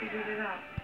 你不知道。